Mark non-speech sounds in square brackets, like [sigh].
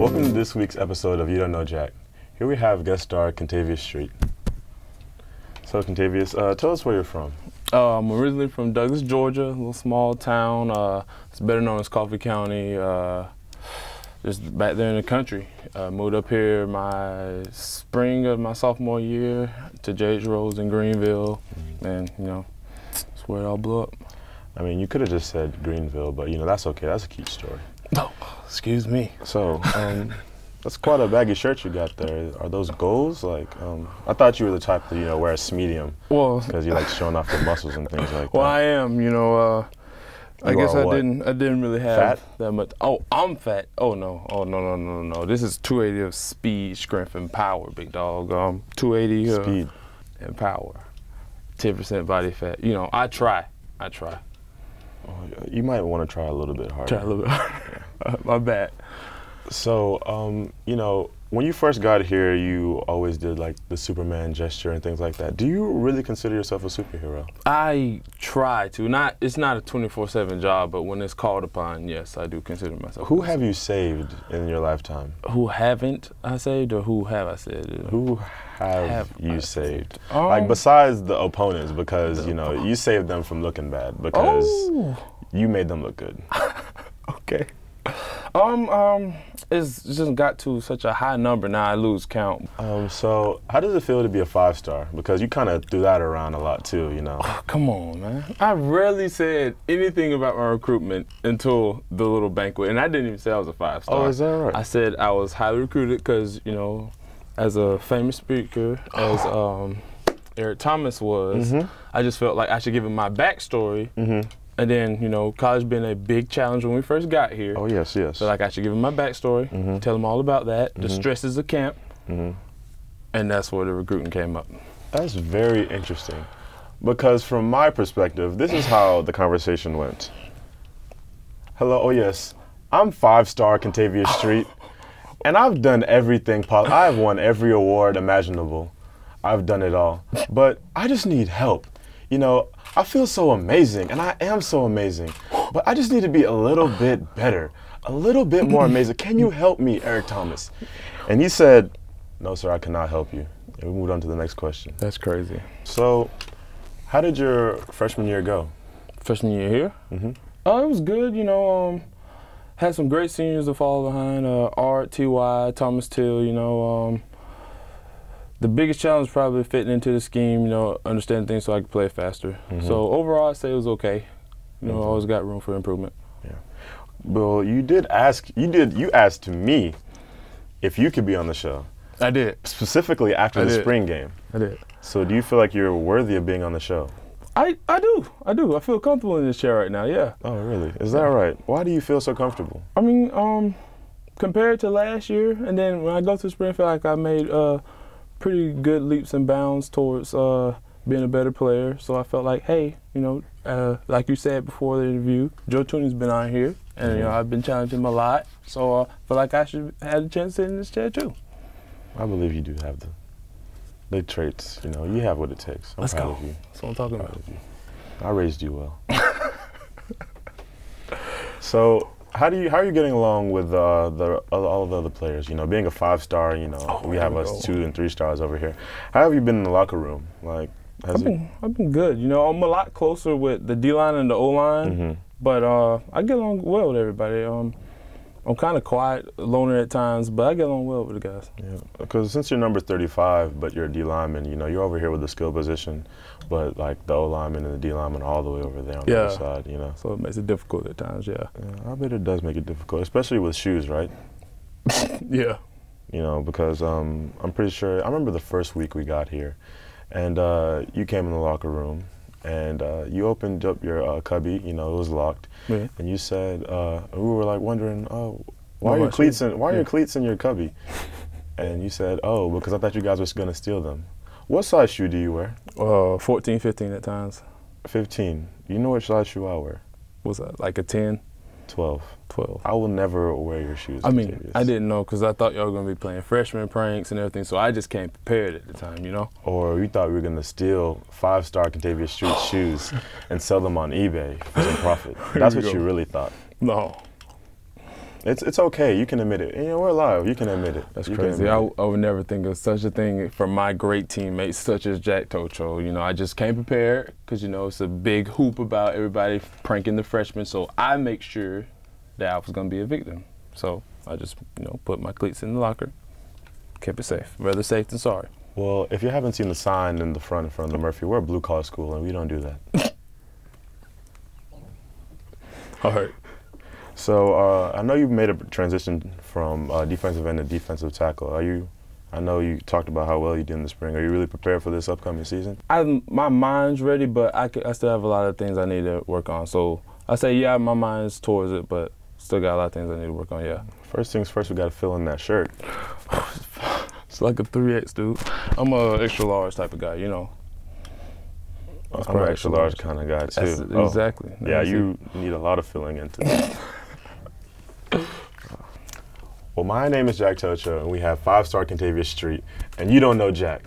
Welcome to this week's episode of You Don't Know Jack. Here we have guest star Kentavius Street. So, Kentavius, uh, tell us where you're from. Uh, I'm originally from Douglas, Georgia, a little small town. Uh, it's better known as Coffee County. Uh, just back there in the country. Uh, moved up here my spring of my sophomore year to J.H. Rose in Greenville, and you know, that's where it all blew up. I mean, you could have just said Greenville, but you know, that's okay. That's a cute story. Oh, excuse me. So, [laughs] um, that's quite a baggy shirt you got there. Are those goals? Like, um, I thought you were the type to, you know, wear a medium Well, because you like showing off your muscles and things like well, that. Well, I am. You know, uh, I You guess I what? didn't. I didn't really have Fat? that much. Oh, I'm fat. Oh no. Oh no no no no. This is 280 of speed, strength, and power, big dog. Um, 280 uh, Speed. and power. 10% body fat. You know, I try. I try. Oh, You might want to try a little bit harder. Try a little bit harder. [laughs] My bad. So, um, you know, when you first got here, you always did like the Superman gesture and things like that. Do you really consider yourself a superhero? I try to. Not. It's not a 24/7 job, but when it's called upon, yes, I do consider myself. Who have you saved in your lifetime? Who haven't I saved, or who have I saved? Who have, Have you I saved? Um, like besides the opponents, because you know you saved them from looking bad because Oh. you made them look good. [laughs] Okay. Um, um, it's just got to such a high number now. I lose count. Um, so how does it feel to be a five star? Because you kind of threw that around a lot too. You know. [sighs] Come on, man. I rarely said anything about my recruitment until the little banquet, and I didn't even say I was a five star. Oh, is that right? I said I was highly recruited because you know, as a famous speaker, [sighs] as um, Eric Thomas was, Mhm. I just felt like I should give him my backstory, Mhm. And then you know, college being a big challenge when we first got here. Oh yes, yes. So like I should give him my backstory, Mhm. tell him all about that, the Mhm. stresses of camp, Mhm. and that's where the recruiting came up. That's very interesting. Because from my perspective, this is how the conversation went. Hello, oh yes, I'm five star Kentavius Street, [laughs] and I've done everything possible. I've won every award imaginable. I've done it all. But I just need help. You know, I feel so amazing, and I am so amazing. But I just need to be a little bit better, a little bit more amazing. Can you help me, Eric Thomas? And he said, No, sir, I cannot help you. And we moved on to the next question. That's crazy. So, how did your freshman year go? Freshman year here, Mm-hmm. oh, it was good. You know, um, had some great seniors to follow behind. Uh, Art, Ty, Thomas Till. You know, um, the biggest challenge probably fitting into the scheme. You know, understanding things so I could play faster. Mhm. So overall, I'd say it was okay. You know, Mhm. always got room for improvement. Yeah. Well, you did ask. You did. You asked to me if you could be on the show, I did. specifically after I the did. spring game. I did. So, do you feel like you're worthy of being on the show? I, I do. I do. I feel comfortable in this chair right now. Yeah. Oh, really? Is that right? Why do you feel so comfortable? I mean, um, compared to last year, and then when I go to spring, I feel like I made uh, pretty good leaps and bounds towards uh, being a better player. So I felt like, hey, you know, uh, like you said before the interview, Joe Tooney's been on here, and you know, I've been challenging him a lot. So uh, I feel like I should have a chance to sit in this chair too. I believe you do have the the traits. You know, you have what it takes. I'm Let's proud go. of you. That's what I'm talking Proud about. I raised you well. [laughs] so, how do you how are you getting along with uh, the all of the other players? You know, being a five star. You know, Oh, we have us two and three stars over here. How have you been in the locker room? Like, has I've it? been, I've been good. You know, I'm a lot closer with the D line and the O line. Mhm. But uh, I get along well with everybody. Um, I'm kind of quiet, loner at times, but I get along well with the guys. Yeah, because since you're number 35, but you're a D lineman, you know, you're over here with the skill position, but like the O lineman and the D lineman all the way over there on the other side, you know. So it makes it difficult at times, yeah. Yeah, I bet it does make it difficult, especially with shoes, right? [laughs] Yeah. You know, because um, I'm pretty sure, I remember the first week we got here, and uh, you came in the locker room, and uh, you opened up your uh, cubby, you know, it was locked, Yeah. and you said, uh, we were like wondering, oh, why Why are your cleats in, why are Yeah. your cleats in your cubby? [laughs] And you said, oh, because I thought you guys were going to steal them. What size shoe do you wear? Uh, 14, 15 at times. 15. You know what size shoe I wear? What's that, like a 10, 12. 12? I will never wear your shoes. I mean, Octavius. I didn't know because I thought y'all were going to be playing freshman pranks and everything, so I just came prepared at the time, you know? Or you thought we were going to steal five star Kentavius Street [laughs] shoes and sell them on eBay for some profit. That's we what you really thought. No. It's it's okay. You can admit it. You know, we're alive. You can admit it. That's You crazy. I would never think of such a thing from my great teammates such as Jack Tocho. You know, I just came prepared because you know it's a big hoop about everybody pranking the freshmen. So I make sure that I was gonna be a victim. So I just you know put my cleats in the locker, kept it safe. Rather safe than sorry. Well, if you haven't seen the sign in the front in front of the Murphy, we're a blue collar school and we don't do that. [laughs] All right. So uh, I know you've made a transition from uh, defensive end to defensive tackle. Are you? I know you talked about how well you did in the spring. Are you really prepared for this upcoming season? I my mind's ready, but I, I still have a lot of things I need to work on. So I say yeah, my mind's towards it, but still got a lot of things I need to work on. Yeah. First things first, we got to fill in that shirt. [sighs] It's like a 3X, dude. I'm a extra large type of guy, you know. I'm an extra large kind of guy too. That's Oh, exactly. Yeah, That's it. you need a lot of filling into that. [laughs] well, my name is Jack Tocho, and we have five star Kentavius Street, and you don't know Jack.